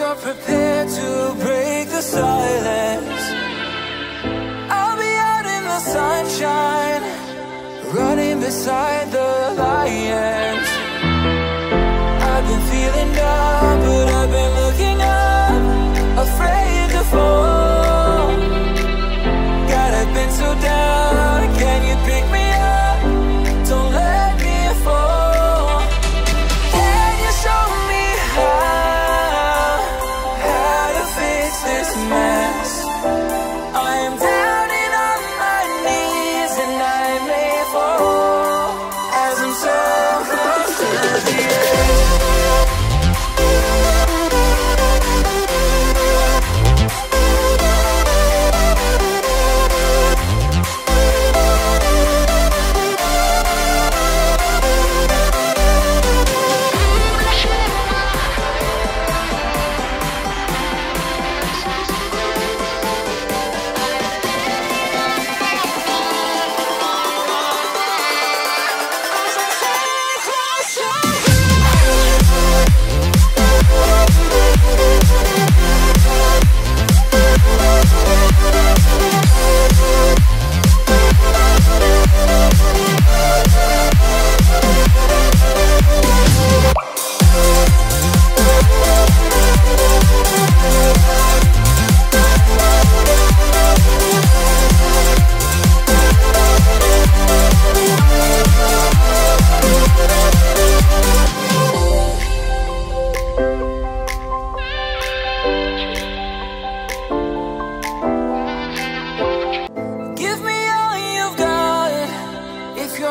you're prepared to break the silence, I'll be out in the sunshine, running beside the lions.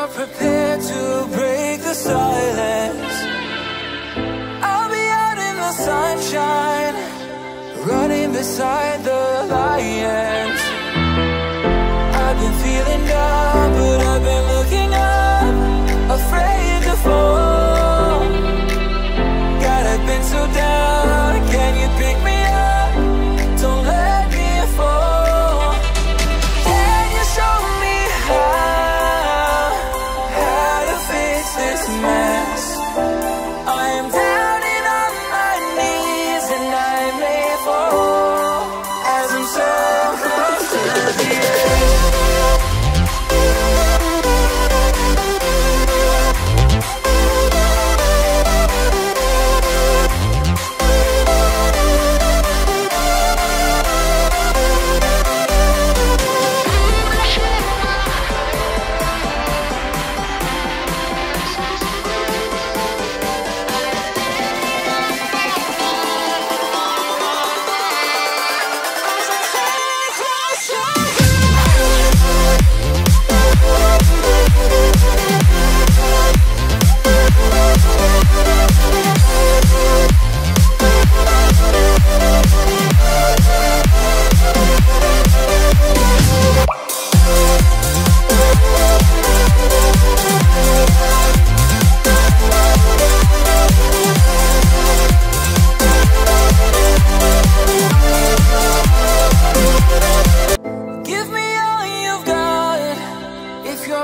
You're prepared to break the silence. I'll be out in the sunshine, running beside the lions. I've been feeling down, but I've been looking up, afraid to fall. God, I've been so down,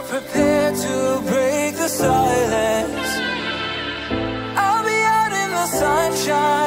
prepared to break the silence. I'll be out in the sunshine,